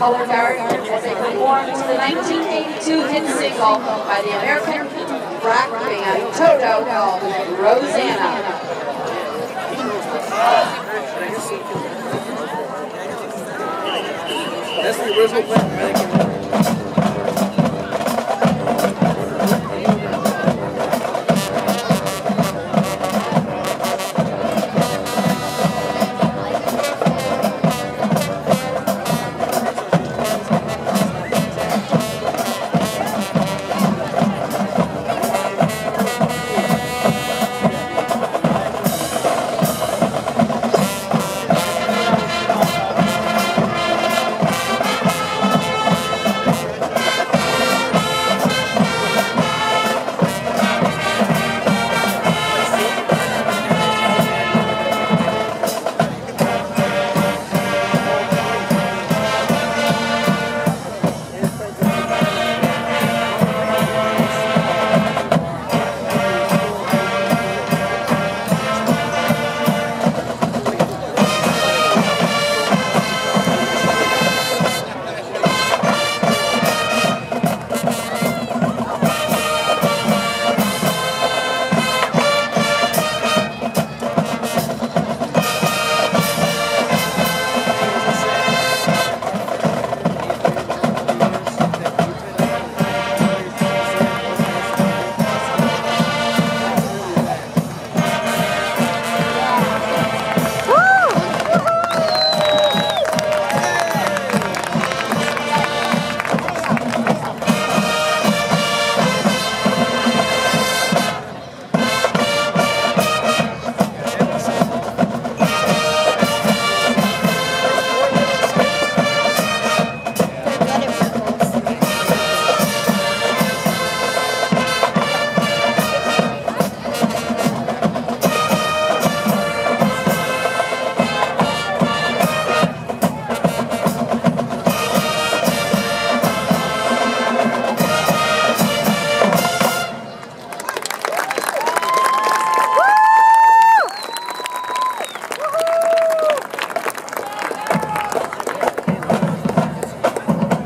feature our as they perform to the 1982 hit single by the American rock band Toto called Rosanna. That's the original plan.